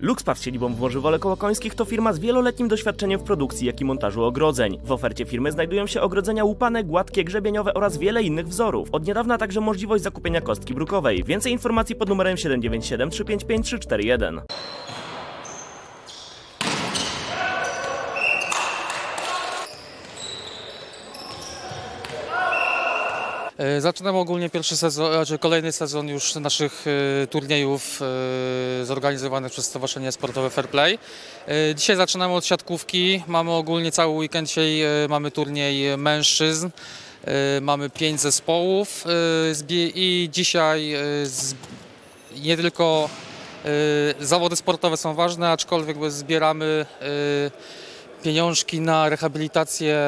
Luxpaw z siedzibą w Morzywole Kołokońskich to firma z wieloletnim doświadczeniem w produkcji, jak i montażu ogrodzeń. W ofercie firmy znajdują się ogrodzenia łupane, gładkie, grzebieniowe oraz wiele innych wzorów. Od niedawna także możliwość zakupienia kostki brukowej. Więcej informacji pod numerem 797 355 341. Zaczynamy ogólnie pierwszy sezon, znaczy kolejny sezon już naszych e, turniejów e, zorganizowanych przez Stowarzyszenie Sportowe Fair Play. E, Dzisiaj zaczynamy od siatkówki. Mamy ogólnie cały weekend dzisiaj e, mamy turniej mężczyzn. E, Mamy pięć zespołów e, i dzisiaj e, nie tylko e, zawody sportowe są ważne, aczkolwiek zbieramy e, pieniążki na rehabilitację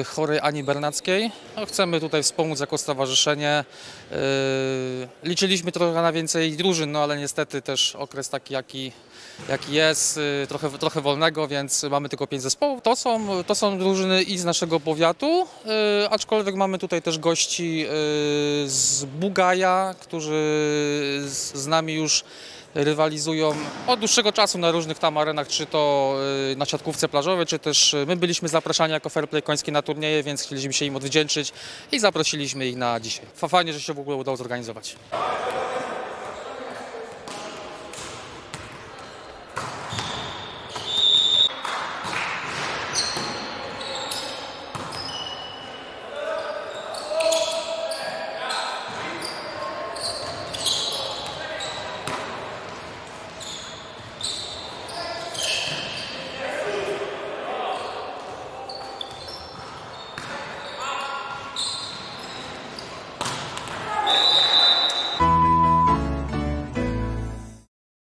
y, chorej Ani Bernackiej. No, chcemy tutaj wspomóc jako stowarzyszenie. Y, liczyliśmy trochę na więcej drużyn, no ale niestety też okres taki jaki, jaki jest, y, trochę, trochę wolnego, więc mamy tylko pięć zespołów. To są, to są drużyny i z naszego powiatu, aczkolwiek mamy tutaj też gości z Bugaja, którzy z nami już rywalizują od dłuższego czasu na różnych tam arenach, czy to y, na siatkówce plażowej, czy też y, my byliśmy zapraszani jako Fair Play Końskie na turnieje, więc chcieliśmy się im odwdzięczyć i zaprosiliśmy ich na dzisiaj. Fajnie, że się w ogóle udało zorganizować.